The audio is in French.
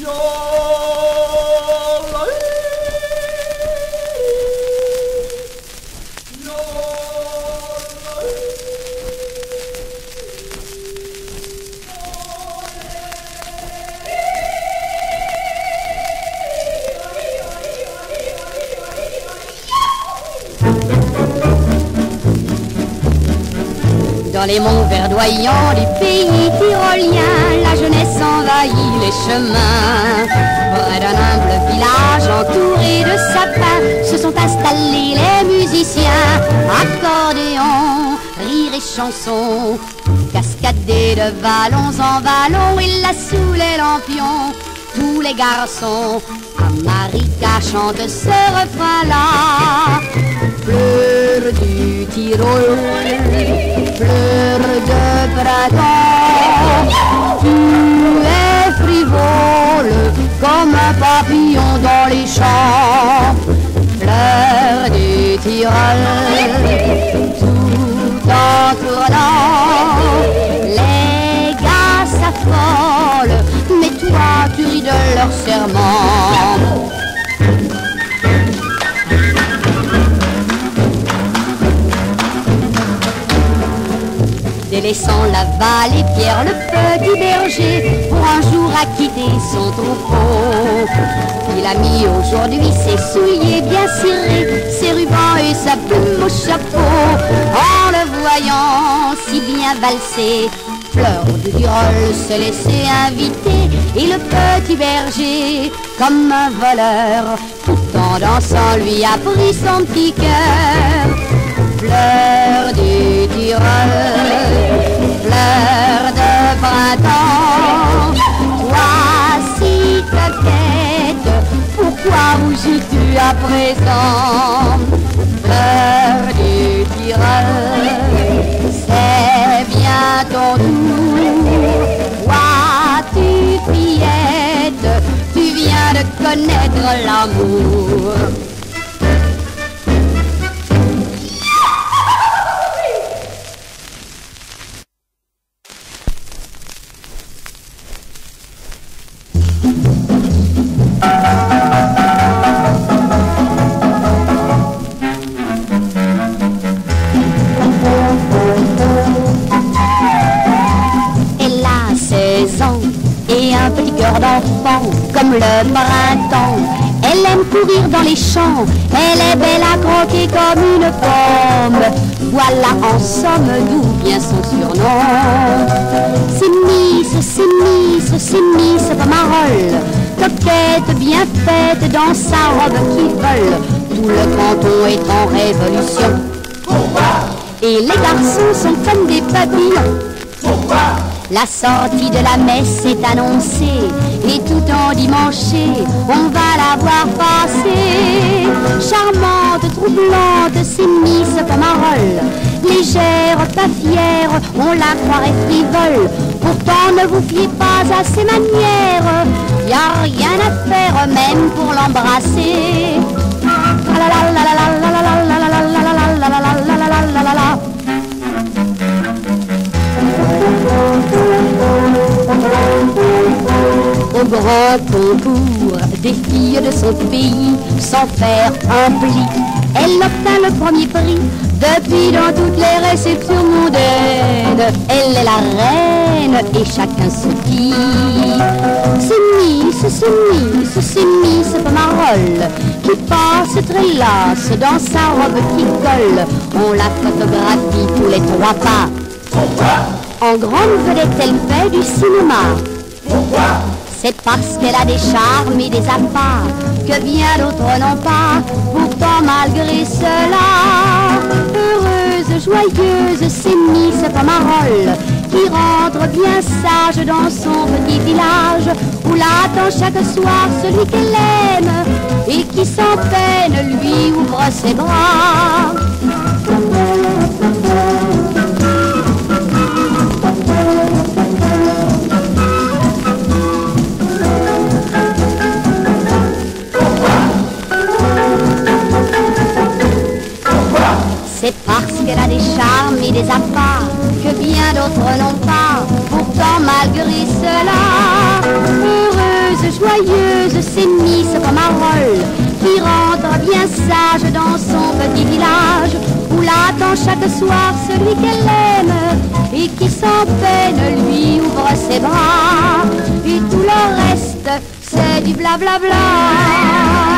Dans les monts verdoyants du pays tyrolien, les chemins. Près d'un humble village entouré de sapins, se sont installés les musiciens. Accordéons, rires et chansons, cascadés de vallons en vallons, et là sous les lampions, tous les garçons, Marika chante ce refrain-là. Fleur du Tyrol, fleur de printemps, du tout en tournant, les gars s'affolent, mais toi tu ris de leur serment. Délaissant la vallée, Pierre le petit berger pour un jour acquitter son troupeau. Il a mis aujourd'hui ses souliers bien serrés, ses rubans et sa plume au chapeau. En le voyant si bien valser, Fleur de Tyrol se laissait inviter et le petit berger, comme un voleur, tout en dansant lui a pris son petit cœur. Pourquoi rougis-tu à présent Fleur du Tyrol, c'est bien ton tour, toi tu fillette, tu viens de connaître l'amour. Comme le printemps. Elle aime courir dans les champs, elle est belle à croquer comme une pomme. Voilà en somme d'où vient son surnom. C'est Miss, c'est Miss, c'est Miss Pomarol, coquette bien faite dans sa robe qui vole. Tout le canton est en révolution. Et les garçons sont comme des papillons. La sortie de la messe est annoncée et tout endimanché, on va la voir passer. Charmante, troublante, c'est Miss Pomarol. Légère, pas fière, on la croirait frivole. Pourtant ne vous fiez pas à ses manières, y a rien à faire même pour l'embrasser. Grand concours des filles de son pays, sans faire un pli, elle obtint le premier prix. Depuis dans toutes les réceptions mondaines, elle est la reine et chacun se dit C'est Miss, c'est Miss, c'est Miss Pomarol qui passe très lasse dans sa robe qui colle. On la photographie tous les trois pas. En grande vedette, elle fait du cinéma. C'est parce qu'elle a des charmes et des appâts que bien d'autres n'ont pas. Pourtant, malgré cela, heureuse, joyeuse, c'est Miss Pomarol qui rentre bien sage dans son petit village où l'attend chaque soir celui qu'elle aime et qui sans peine lui ouvre ses bras. Des que bien d'autres n'ont pas. Pourtant, malgré cela, heureuse, joyeuse, c'est Miss Pomarol, qui rentre bien sage dans son petit village, où l'attend chaque soir celui qu'elle aime, et qui sans peine lui ouvre ses bras, et tout le reste, c'est du blablabla. Bla bla.